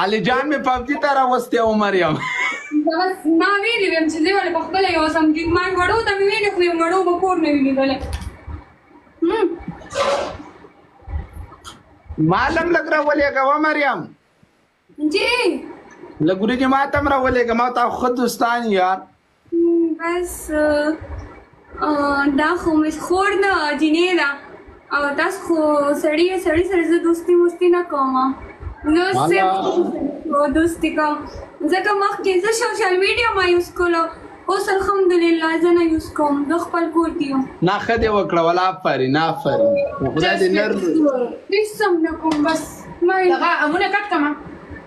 علي جان مې پبجي ته راوستې او مریم بس ما ویلي ویم چې زه ولې په خپله یو سم ګیګ مان وړو ته مې ویلي خو یم وړو به کور نه وي لیدلی ما لم لږ راولېږه و مریم جی لږ ورځې ما ته هم راولېږه ما تا خود دوستان یار بس دا خو مې خور ده جینۍ ده او تاسو خو سړی سړی سره زه دوستي موستي نه کوم نو صرف دوستي کوم ځکه مخکې زه سوشل میډیا ما یوز کولو اوس الحمدلله زه نه یوز کوم د خپل کور کې یم نه ښه دې وکړه ولا آفرین آفرین خدای دې نر هېڅ هم نه کوم بس ما دغه امونه کټ کړه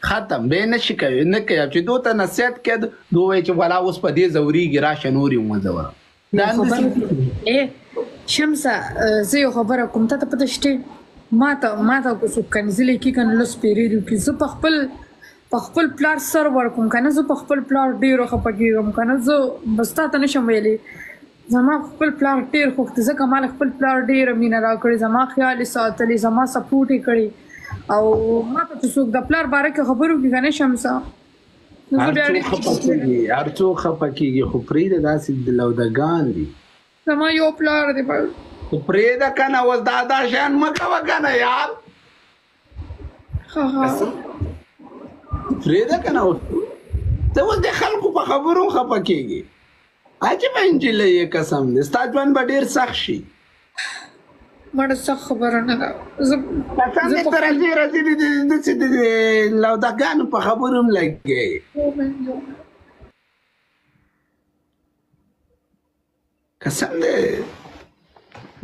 ختم به نه شي کوي نه کوي چې دوی ته نصیحت کړي دوی وایي چې ولا اوس په دې ځورېږي راشه نورې ومځوره دا انداسې شمسه زه یو خبره کوم ته پته شته ما ته ما ته کو څوک کني زلې کې کنه لوس پیری دی کې زه په خپل په خپل پلار سر ور کوم کنه زه په خپل پلار ډیرو خپګیږم کنه زه بس تا ته نشم ویلي زما خپل پلار ډیر خوښ دی ځکه مال خپل پلار ډیر مینه را کړی زما خیال یې ساتلی زما سپورټ یې کړی او ما ته چې څوک د پلار باره کې خبرو کې غنې شم سا نو زه بیا ډیر خپه کیږي ارڅو خپه کیږي خو پرې د داسې د لودګان دي زما یو پلار دی بل خو پرې د کنه وز دا دا شان مکه وکنه یار ها ها پرې د کنه ته وز د خلکو په خبرو خپه کیږي عجیب انجلۍ یې قسم دی ستا ژوند به ډېر سخت شي مړه څه خبره نه ده زه قسم دې ته راځي راځي دې داسې د لوداګانو په خبرو هم لګېږي قسم دې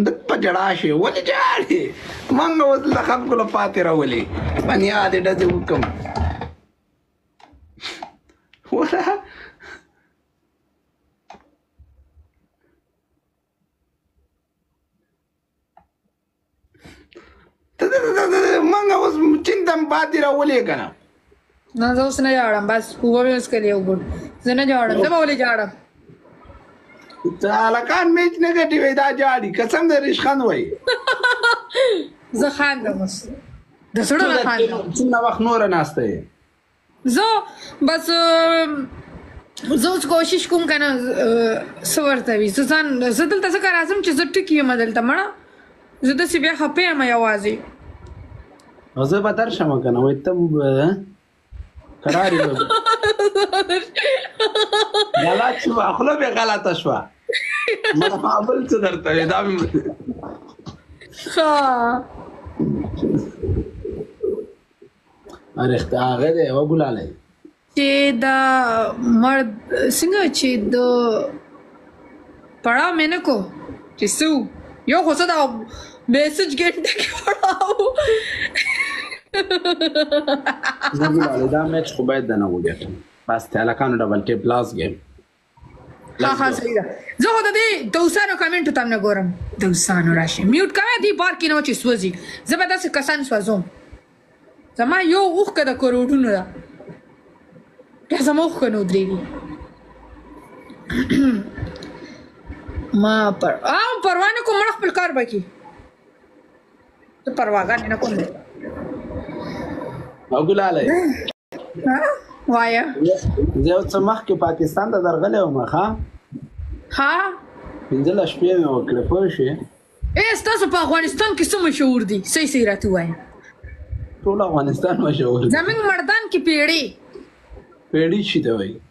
د په جړا شي ولې جړاړي مونږ اوس له خلکو له پاتې راولي بنیا دې ډزې وکم وره منګه اوس چین دم باد راولې کنه نه زه اوس نه جاړم بس هو به اوس کلی وګور زه نه جاړم ته ولې جاړم تعلقان میچ نه ګټي وای دا جاړي قسم دې رشخان وای زه خان دم اوس د سړو خان څومره وخت نور ناشته زه بس زه اوس کوشش کوم کنه څه ورته وي زه ځان زه دلته ځکه راځم چې زه ټکي یم دلته مړه زه داسې بیا خپه یم یوازې او زه به درشم کنه وایي ته کرار یې غلط شو خوله به غلطه شوه ما بل څه درته وي دا مې ښه ارخت هغه دی او ګلاله چې دا مرد څنګه چې د پړا مې نه کو چې سو یو خو څه دا میسج ګنټه کې وړاو زه ګلاله دا میچ خو باید نه وګټم بس ته لکانو ډبل ټیپ لاس ګیم ها ها صحیح ده زه خو د دې دوسانو کمنټو ته هم نه ګورم دوسانو راشي میوټ کوه دې بار کې نه چې سوځي زه به داسې کسان سوځوم زما یو اوښکه د کروړونو ده بیا زما اوښکه نه ودرېږي ما پر او پروانه کوم خپل کار بکی ته پرواګانې نه کوم او ګلاله وایا زه څه مخ کې پاکستان ته درغلی وم ښا ها پنځه لس شپې مې وکړې پوه شې ای ستاسو په افغانستان کې څه مشهور دي صحیح صحیح راته وایه ټول افغانستان مشهور دي زمونږ مردان کې پیړې پیړې شي ته وایي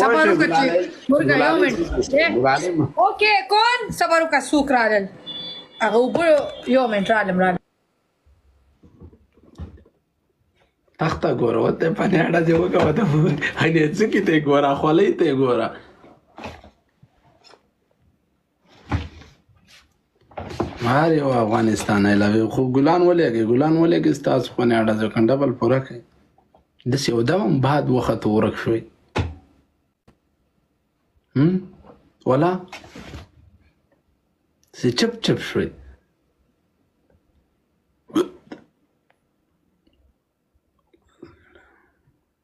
صبر وکړه چې مرګه یو منټ اوکې کون صبر وکړه څوک راغلل هغه اوبه یو منټ رالم رالم تخته ګوره وته په نه اړه دی وګه وته هنه ځکه ته ګوره خولې ته ګوره هر یو افغانستان لوي خو ګلان ولېږي ګلان ولېږي ستاسو خو نه اړه ځکه ډبل پوره کوي داسې یو دم باد وخت ورک شوی ولا سې چپ چپ شوی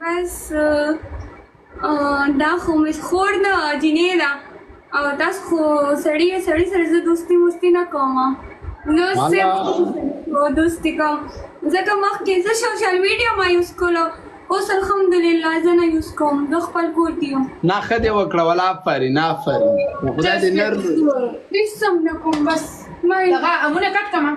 بس دا خو مې خور ده جینۍ ده او تاسو خو سړی یې سړی سره زه دوستي موستي نه کوم نو صرف دوستي کوم ځکه مخکې زه سوشل میډیا ما یوز کولو اوس الحمدلله زه نه یوز کوم د خپل کور کې یم نه ښه دې وکړه ولا آفرین آفرین خدای دې نر هېڅ هم نه کوم بس ما دغه امونه کټ کړم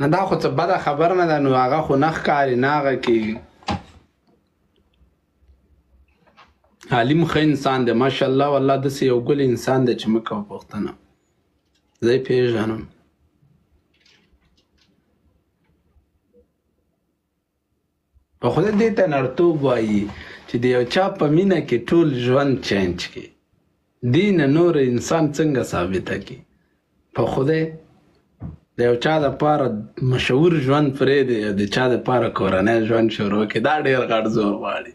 نه دا خو څه بده خبر نه ده نو هغه خو نه ښکاري نه هغه کېږي عالم ښه انسان دی ماشاءالله والله داسې یو ګل انسان دی چې مه کوه پوښتنه زه یې پېژنم په خدای دې ته نړتوب وایي چې د یو چا په مینه کې ټول ژوند چینج کې دین نور انسان څنګه ثابته کې په خدای د یو چا د پاره مشهور ژوند پرې دی د چا د پاره کورنۍ ژوند شروع کې دا ډیر غړ زور غواړي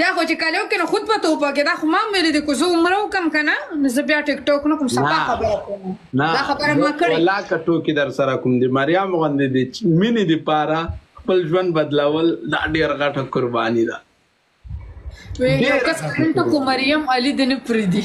دا خو چې کله وکړي نو خود په توبه کې دا خو ما هم ویلي دي که زه عمره وکړم که نه نو زه بیا ټیک ټاک نه کوم صفا نه خبره کوم نه دا خبره ما زه کړې ولا که ټوکې در سره کوم د مریم غوندې د چ- مینې د پاره خپل ژوند بدلول دا ډېر غټه قرباني ده وی یو ډېر کس غټه کمنټ کو قرباني مریم علی دې نه پریدي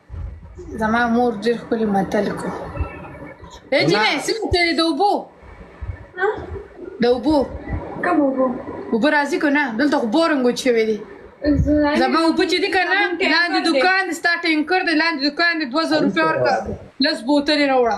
زما مور ډېر ښکلي متل کو ای جینې څنګه تیرې د اوبو د اوبو کوم اوبو اوبه راځي که نه دلته خو بورنګ وچوي دي زما اوبه چې دي که نه لاندې دکان ستا ټینکر دی لاندې دکان دی دوه زره روپۍ ورکړه لس بوتلې راوړه